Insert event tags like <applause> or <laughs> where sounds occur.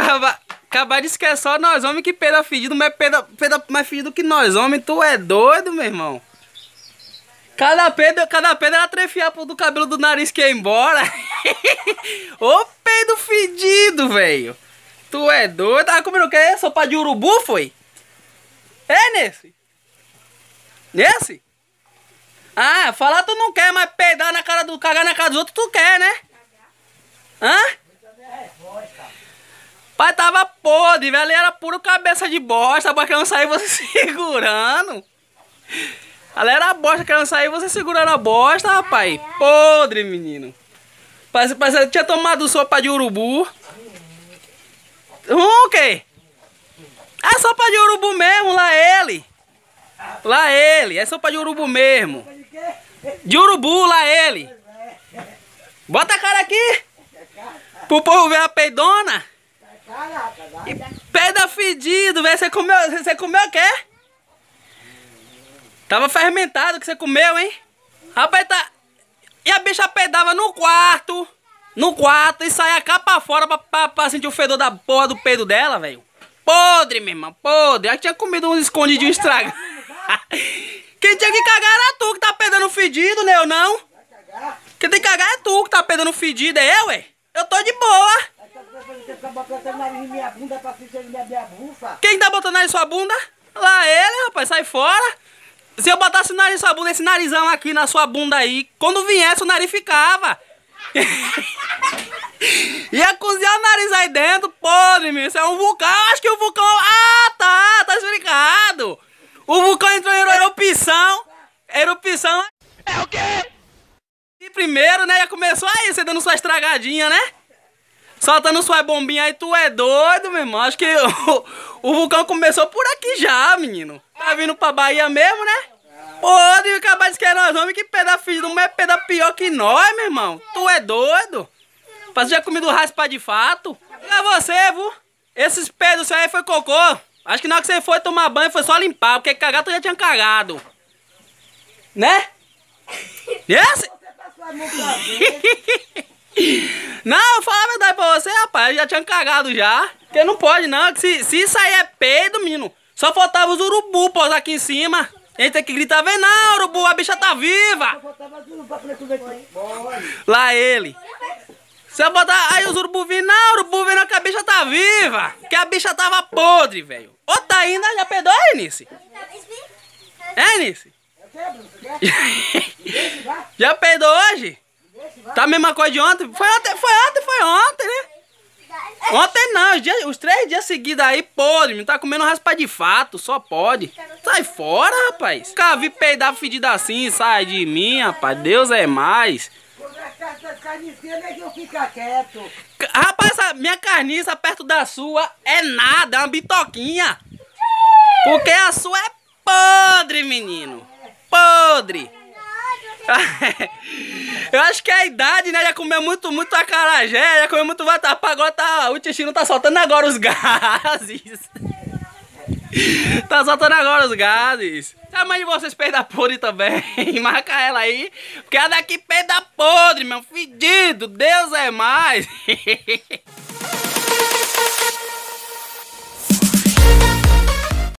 Acaba, acaba disse que é só nós homens que peida fedido, mas peida, peida mais fedido que nós homens. Tu é doido, meu irmão? Cada peido, cada peido era trefiar do cabelo do nariz que ia embora. <laughs> Ô peido fedido, velho. Tu é doido? Tava comendo o quê? Sopa de urubu, foi? É nesse? Nesse? Ah, falar tu não quer, mas peidar na cara do... Cagar na cara dos outros tu quer, né? Hã? Pai tava podre, velho. Era puro cabeça de bosta, pra não sair você <laughs> segurando. Ela era bosta querendo sair, você segurando a bosta, rapaz. Podre, menino. Parece, parece tinha tomado sopa de urubu. O quê? É sopa de urubu mesmo, lá ele. Lá ele, é sopa de urubu mesmo. De urubu, lá ele. Bota a cara aqui. Pro povo ver a peidona. E peida fedido, velho. Você comeu, você comeu o quê? Tava fermentado que você comeu, hein? Rapaz, tá... E a bicha pedava no quarto. No quarto e saia cá pra fora pra, pra, pra sentir o fedor da porra do peido dela, velho. Podre, meu irmão, podre. Já tinha comido uns escondidinhos estragados. <laughs> Quem tinha que cagar era tu que tá pedando fedido, né? Eu não. Quem tem que cagar é tu que tá pedando fedido, é eu, ué? Eu tô de boa. Quem tá botando nariz em sua bunda? Lá ele, rapaz, sai fora. Se eu botasse o nariz em sua bunda, esse narizão aqui na sua bunda aí, quando viesse o nariz ficava. <laughs> Ia cozinhar o nariz aí dentro, podre, meu. Isso é um vulcão. Acho que o vulcão. Ah, tá, tá explicado. O vulcão entrou em erupção. Erupção. É o quê? E primeiro, né? Já começou aí, você dando sua estragadinha, né? Soltando sua bombinha aí, tu é doido, meu irmão. Acho que <laughs> o, o vulcão começou por aqui já, menino. Tá vindo pra Bahia mesmo, né? Pode acabar de que é nós homens que peda filho não é peda pior que nós, meu irmão. Tu é doido? Pra já comido raspa de fato? É você, viu? Esses pedos seu aí foi cocô. Acho que na hora que você foi tomar banho foi só limpar, porque cagar tu já tinha cagado. Né? <laughs> Esse? <laughs> não, fala a verdade pra você, rapaz. Eu já tinha cagado já. Porque não pode não. Se, se isso aí é peido, menino, só faltava os urubu posar aqui em cima. A gente tem que gritar, vem não, urubu, a bicha tá viva. Lá ele. Se eu botar, aí os urubu vêm, não, urubu vem não, que a bicha tá viva. Que a bicha tava podre, velho. Ô, tá ainda, já pedou, Enice? É, Enice? <laughs> já peidou hoje? Tá a mesma coisa de ontem? Foi ontem, foi ontem, foi ontem, né? Ontem não, os, dias, os três dias seguidos aí, podre, me tá comendo raspa de fato, só pode. Sai fora, rapaz. Nunca vi peidar fedida assim, sai de mim, rapaz. Deus é mais. Rapaz, essa minha carniça perto da sua é nada, é uma bitoquinha. Porque a sua é podre, menino. Podre. <laughs> <laughs> Eu acho que é a idade, né? Já comeu muito, muito acarajé, já comeu muito vatapá, agora tá, o intestino tá soltando agora os <laughs> gases. tá soltando agora os gases. Se a mãe de vocês peida podre também, <laughs> marca ela aí. Porque a daqui peida podre, meu fedido. Deus é mais. <laughs>